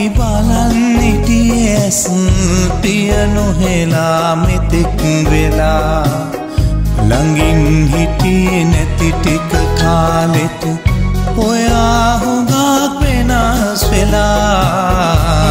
අපි බලන්නිටිය ඇස් පිය නොහෙලා මෙතෙක් වෙලා ළඟින් හිටිය නැතිටික කාලෙට ඔයා හුඟක් වෙනස් වෙලා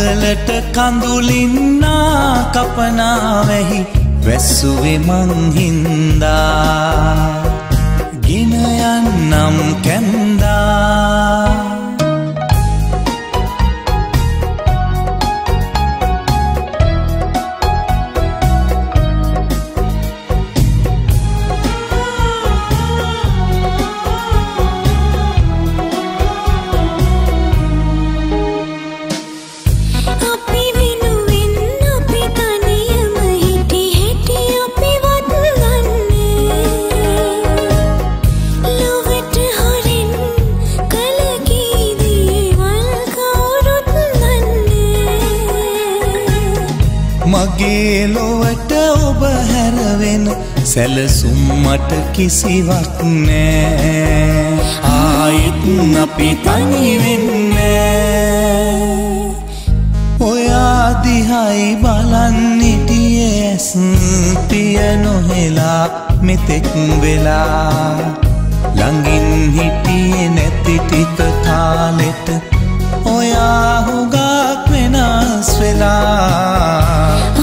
කලට කඳුලින්නා කපනාවැහි වැස්සුවේ මංහින්දා ගෙනයන්නම් කැන්දා. මගේ ලොවට ඔබ හැරවෙන සැලසුම් මට කිසිවක් නෑ. ආයෙත් අපි තනිවෙන්න ඔයා දිහයි බලන්නිටිය ඇස් පිය නොහෙලා මෙතෙක් වෙලා. ළඟින් හිටියේ නැති ටික කාලෙට. ඔයා හුගක් වෙනස් වෙලා